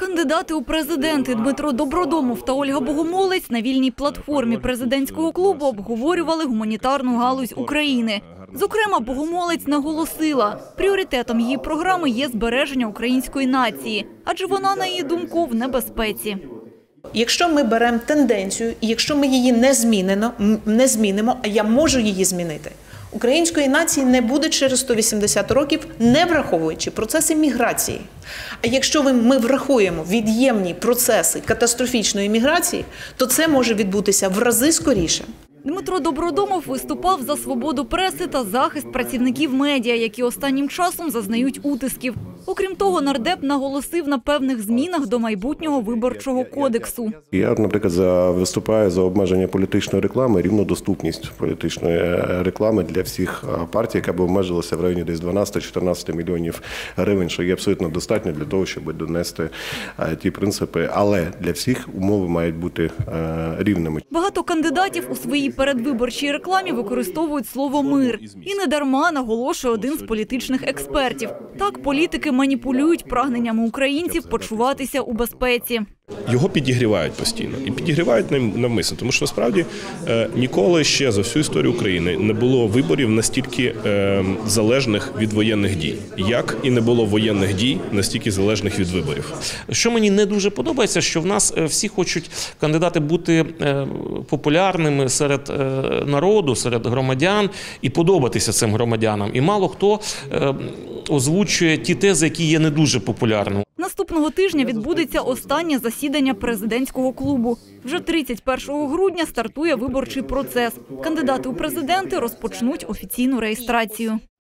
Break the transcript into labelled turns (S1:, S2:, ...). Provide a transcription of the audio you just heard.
S1: Кандидати у президенти Дмитро Добродомов та Ольга Богомолець на вільній платформі президентського клубу обговорювали гуманітарну галузь України. Зокрема, Богомолець наголосила, пріоритетом її програми є збереження української нації, адже вона, на її думку, в небезпеці.
S2: Якщо ми беремо тенденцію, і якщо ми її не змінено, не змінимо, а я можу її змінити. Української нації не буде через 180 років, не враховуючи процеси міграції. А якщо ми врахуємо від'ємні процеси катастрофічної міграції, то це може відбутися в рази скоріше.
S1: Дмитро Добродомов виступав за свободу преси та захист працівників медіа, які останнім часом зазнають утисків. Окрім того, нардеп наголосив на певних змінах до майбутнього виборчого кодексу.
S3: Я, наприклад, за виступаю за обмеження політичної реклами, рівну доступність політичної е, реклами для всіх е, партій, яка б обмежилася в районі десь 12-14 мільйонів гривень, що є абсолютно достатньо для того, щоб донести е, ті принципи. Але для всіх умови мають бути рівними.
S1: Багато кандидатів у своїй передвиборчій рекламі використовують слово мир. І не дарма наголошує один з політичних експертів. Так політики маніпулюють прагненнями українців почуватися у безпеці.
S4: Його підігрівають постійно і підігрівають нав- навмисно, тому що насправді е, ніколи ще за всю історію України не було виборів настільки е, залежних від воєнних дій, як і не було воєнних дій настільки залежних від виборів.
S5: Що мені не дуже подобається, що в нас е, всі хочуть кандидати бути популярними серед народу, серед громадян і подобатися цим громадянам. І мало хто озвучує ті тези, які є не дуже популярними.
S1: Наступного тижня відбудеться останнє засідання президентського клубу. Вже 31 грудня стартує виборчий процес. Кандидати у президенти розпочнуть офіційну реєстрацію.